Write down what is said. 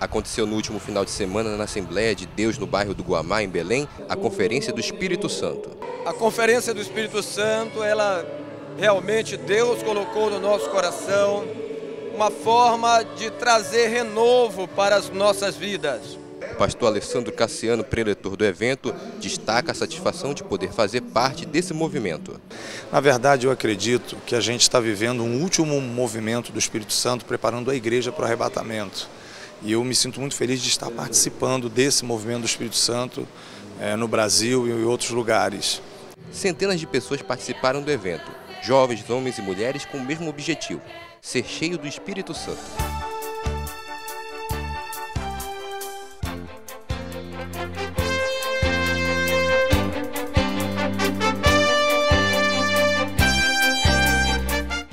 Aconteceu no último final de semana na Assembleia de Deus no bairro do Guamá, em Belém, a Conferência do Espírito Santo. A Conferência do Espírito Santo, ela realmente Deus colocou no nosso coração uma forma de trazer renovo para as nossas vidas. O pastor Alessandro Cassiano, preletor do evento, destaca a satisfação de poder fazer parte desse movimento. Na verdade, eu acredito que a gente está vivendo um último movimento do Espírito Santo preparando a igreja para o arrebatamento. E eu me sinto muito feliz de estar participando desse movimento do Espírito Santo é, no Brasil e em outros lugares. Centenas de pessoas participaram do evento, jovens, homens e mulheres com o mesmo objetivo, ser cheio do Espírito Santo.